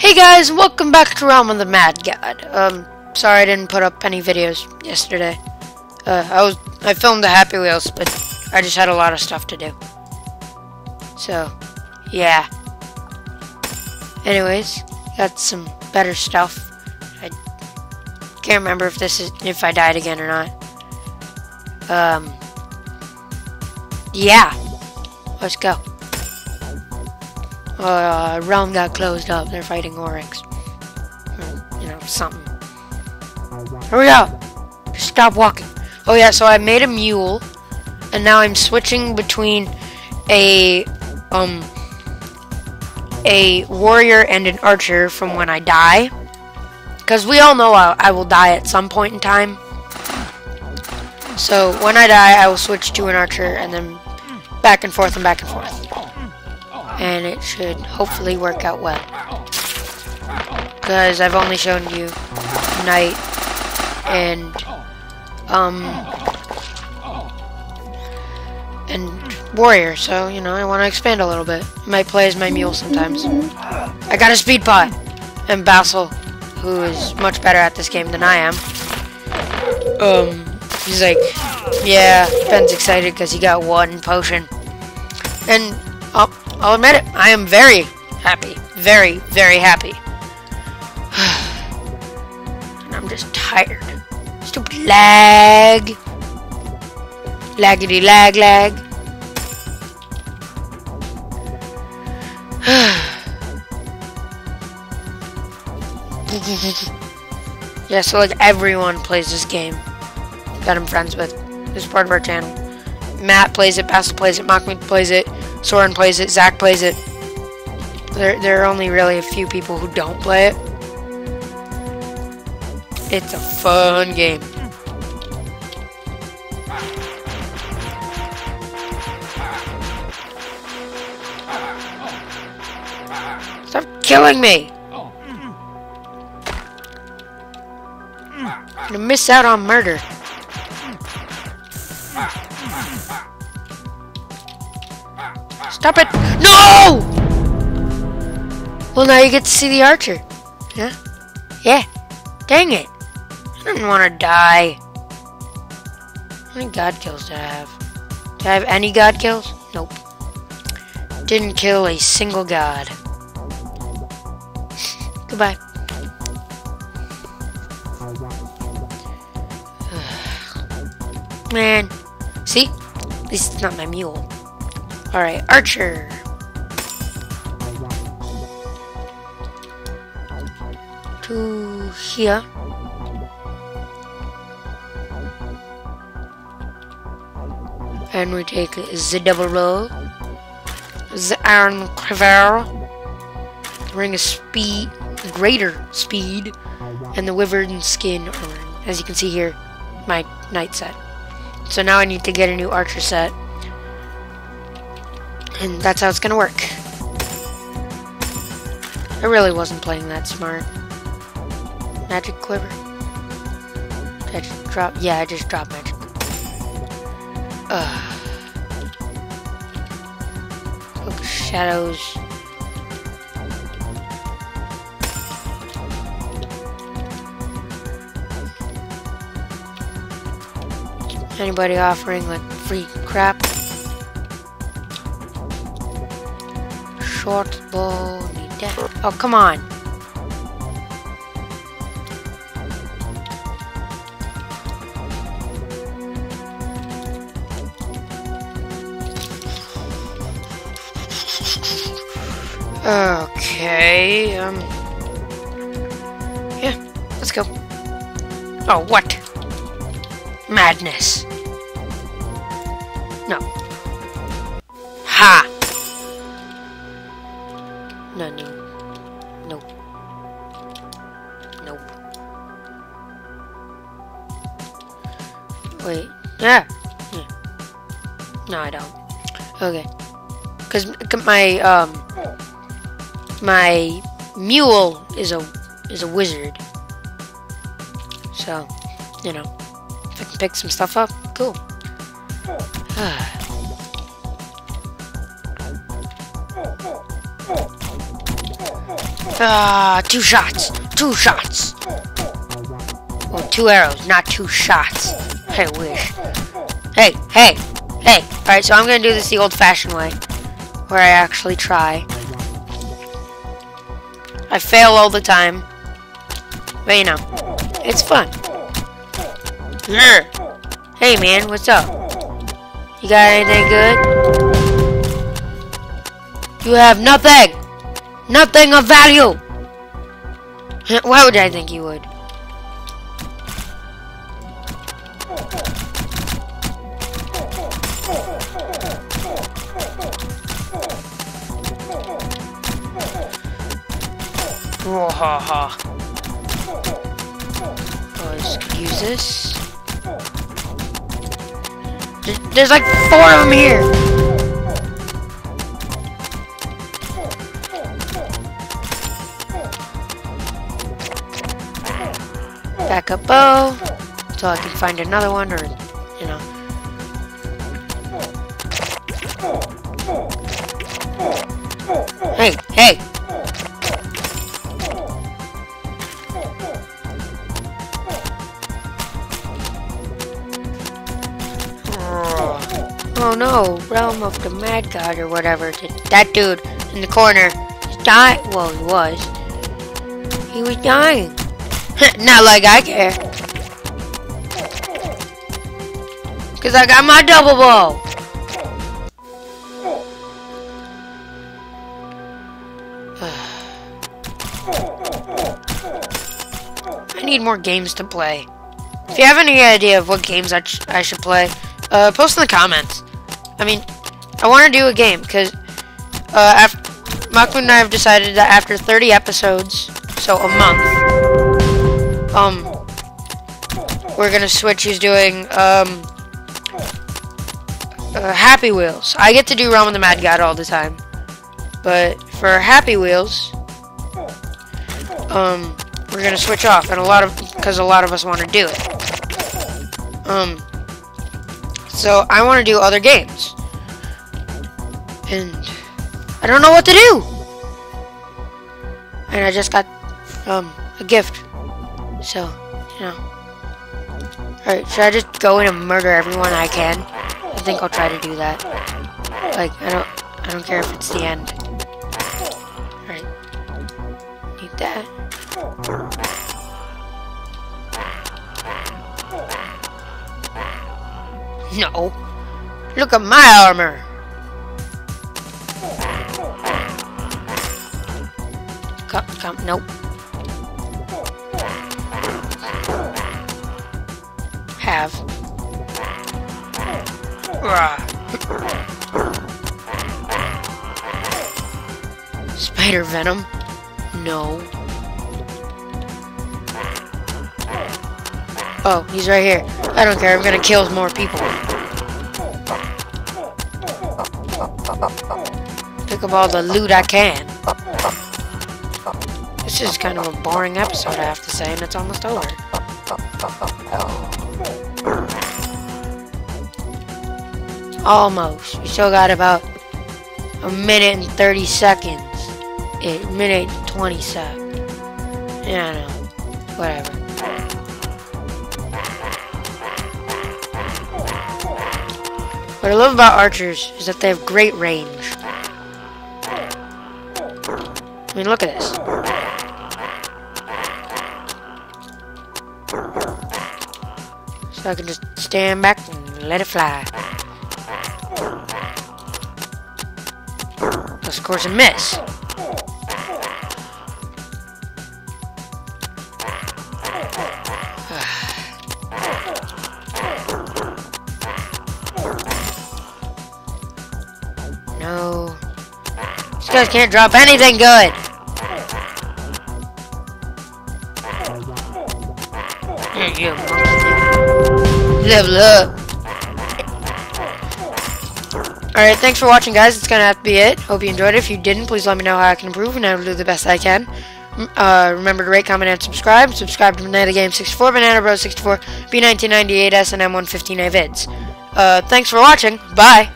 Hey guys, welcome back to Realm of the Mad God. Um, sorry I didn't put up any videos yesterday. Uh, I was I filmed the Happy Wheels, but I just had a lot of stuff to do. So, yeah. Anyways, got some better stuff. I can't remember if this is if I died again or not. Um, yeah. Let's go. Uh, realm got closed up. They're fighting Oryx. Or, you know, something. Hurry up! Stop walking. Oh yeah, so I made a mule, and now I'm switching between a um a warrior and an archer from when I die. Because we all know I, I will die at some point in time. So when I die, I will switch to an archer and then back and forth and back and forth. And it should hopefully work out well. Because I've only shown you knight and um and warrior, so you know I want to expand a little bit. I might play as my mule sometimes. I got a speed pot and Basil, who is much better at this game than I am. Um, he's like, yeah, Ben's excited because he got one potion, and I'll, I'll admit it, I am very happy, very, very happy. and I'm just tired. Stupid lag. Laggity lag lag. yeah, so like everyone plays this game that I'm friends with. It's part of our channel. Matt plays it, Basil plays it, Mockman plays it, Soren plays it, Zach plays it. There, there are only really a few people who don't play it. It's a fun game. Stop killing me! I'm gonna miss out on murder. Stop it! No! Well, now you get to see the archer. Yeah? Yeah. Dang it. I didn't want to die. How many god kills do I have? Do I have any god kills? Nope. Didn't kill a single god. Goodbye. Man. See? At least it's not my mule. Alright, Archer. To here. And we take the double bow. The iron quiver. Ring of speed, greater speed, and the wyvern skin. As you can see here, my knight set. So now I need to get a new archer set. And that's how it's gonna work. I really wasn't playing that smart. Magic quiver. I just drop? Yeah, I just dropped magic. Ugh. Look, shadows. Anybody offering like free crap? Short bow. Oh, come on. Okay, um... Yeah, let's go. Oh, what? Madness. No. Ha! No, no. Nope. Nope. Wait. Yeah. yeah. No, I don't. Okay. Because my, um, my mule is a, is a wizard. So, you know, if I can pick some stuff up, cool. Ah, two shots. Two shots. Well, two arrows, not two shots. I wish. Hey, hey, hey. Alright, so I'm gonna do this the old-fashioned way. Where I actually try. I fail all the time. But you know, it's fun. Hey man, what's up? You got anything good? You have nothing! Nothing of value! Why would I think you would? Oh, let's use this. There's like four of them here. Back up bow. So I can find another one or, you know. Hey, hey! Oh no, Realm of the Mad God or whatever. That dude in the corner died. Well, he was. He was dying. Not like I care. Because I got my double bow. I need more games to play. If you have any idea of what games I, I should play, uh, post in the comments. I mean, I want to do a game because uh, and I have decided that after 30 episodes, so a month, um, we're gonna switch. He's doing um, uh, Happy Wheels. I get to do Realm of the Mad God all the time, but for Happy Wheels, um, we're gonna switch off, and a lot of because a lot of us want to do it. Um, so I want to do other games. And I don't know what to do. And I just got um, a gift. So, you know. Alright, should I just go in and murder everyone I can? I think I'll try to do that. Like, I don't I don't care if it's the end. Alright. Need that. No. Look at my armor. Come, come, nope. Have. Spider venom? No. Oh, he's right here. I don't care. I'm gonna kill more people. Pick up all the loot I can. This is kind of a boring episode, I have to say, and it's almost over. Almost. We still got about a minute and 30 seconds. A minute and 20 seconds. Yeah, I know. Whatever. What I love about archers is that they have great range. I mean, look at this. So I can just stand back and let it fly. Course, a miss. no. These guys can't drop anything good. Level up. Alright, thanks for watching, guys. It's gonna have to be it. Hope you enjoyed it. If you didn't, please let me know how I can improve, and I will do the best I can. Uh, remember to rate, comment, and subscribe. Subscribe to Banana Game 64, Banana Bros 64, B1998S, and M115A vids. Uh, thanks for watching. Bye.